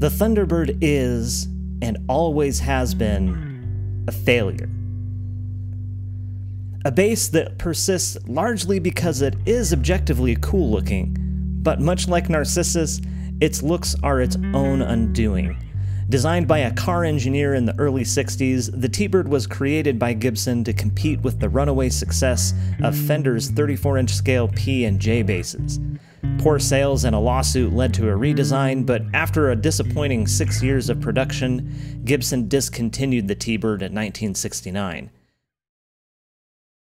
The Thunderbird is, and always has been, a failure. A bass that persists largely because it is objectively cool looking, but much like Narcissus, its looks are its own undoing. Designed by a car engineer in the early 60s, the T-Bird was created by Gibson to compete with the runaway success of Fender's 34-inch scale P and J basses. Poor sales and a lawsuit led to a redesign, but after a disappointing six years of production, Gibson discontinued the T Bird in 1969.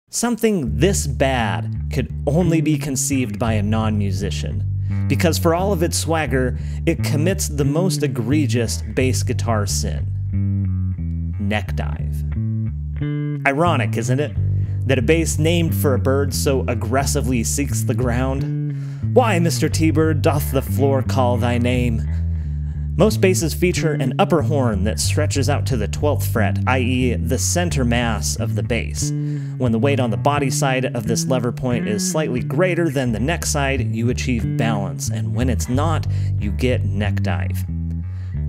Something this bad could only be conceived by a non musician, because for all of its swagger, it commits the most egregious bass guitar sin neck dive. Ironic, isn't it? That a bass named for a bird so aggressively seeks the ground? Why, Mr. T-Bird, doth the floor call thy name? Most basses feature an upper horn that stretches out to the 12th fret, i.e., the center mass of the bass. When the weight on the body side of this lever point is slightly greater than the neck side, you achieve balance, and when it's not, you get neck dive.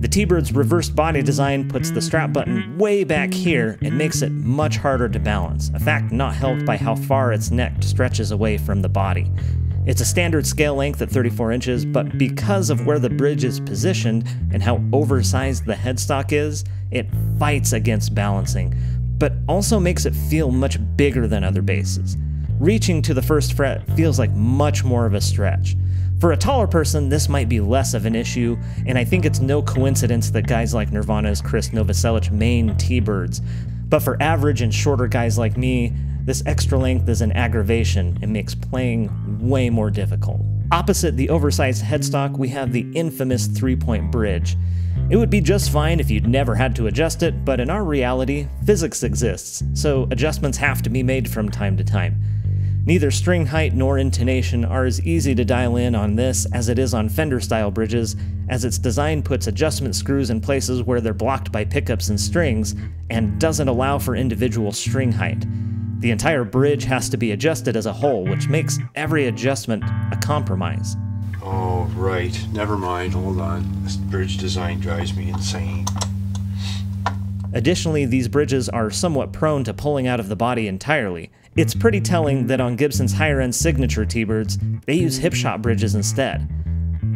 The T-Bird's reversed body design puts the strap button way back here and makes it much harder to balance, a fact not helped by how far its neck stretches away from the body. It's a standard scale length at 34 inches, but because of where the bridge is positioned and how oversized the headstock is, it fights against balancing, but also makes it feel much bigger than other basses. Reaching to the first fret feels like much more of a stretch. For a taller person, this might be less of an issue, and I think it's no coincidence that guys like Nirvana's Chris Novoselic main T-Birds. But for average and shorter guys like me, this extra length is an aggravation and makes playing way more difficult. Opposite the oversized headstock, we have the infamous three point bridge. It would be just fine if you'd never had to adjust it, but in our reality, physics exists, so adjustments have to be made from time to time. Neither string height nor intonation are as easy to dial in on this as it is on Fender style bridges, as its design puts adjustment screws in places where they're blocked by pickups and strings, and doesn't allow for individual string height. The entire bridge has to be adjusted as a whole, which makes every adjustment a compromise. Oh, right. Never mind. Hold on. This bridge design drives me insane. Additionally, these bridges are somewhat prone to pulling out of the body entirely. It's pretty telling that on Gibson's higher end signature T-Birds, they use Hipshot bridges instead.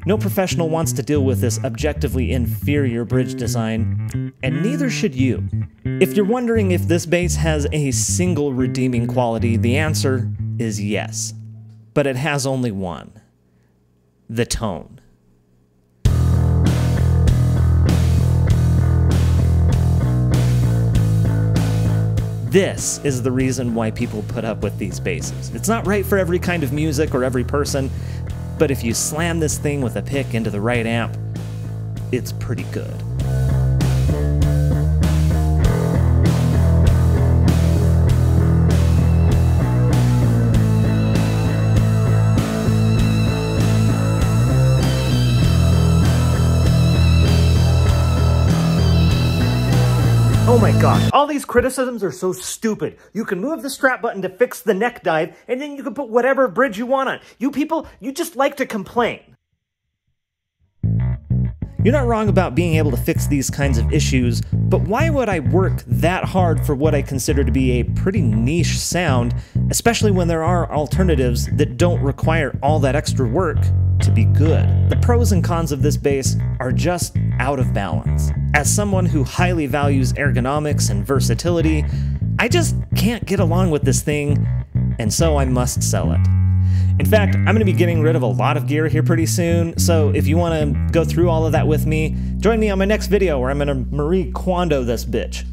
No professional wants to deal with this objectively inferior bridge design, and neither should you. If you're wondering if this bass has a single redeeming quality, the answer is yes. But it has only one the tone. This is the reason why people put up with these basses. It's not right for every kind of music or every person, but if you slam this thing with a pick into the right amp, it's pretty good. Oh my gosh, all these criticisms are so stupid. You can move the strap button to fix the neck dive, and then you can put whatever bridge you want on. You people, you just like to complain. You're not wrong about being able to fix these kinds of issues, but why would I work that hard for what I consider to be a pretty niche sound, especially when there are alternatives that don't require all that extra work to be good? The pros and cons of this bass are just out of balance. As someone who highly values ergonomics and versatility, I just can't get along with this thing, and so I must sell it. In fact, I'm going to be getting rid of a lot of gear here pretty soon, so if you want to go through all of that with me, join me on my next video where I'm going to Marie Kondo this bitch.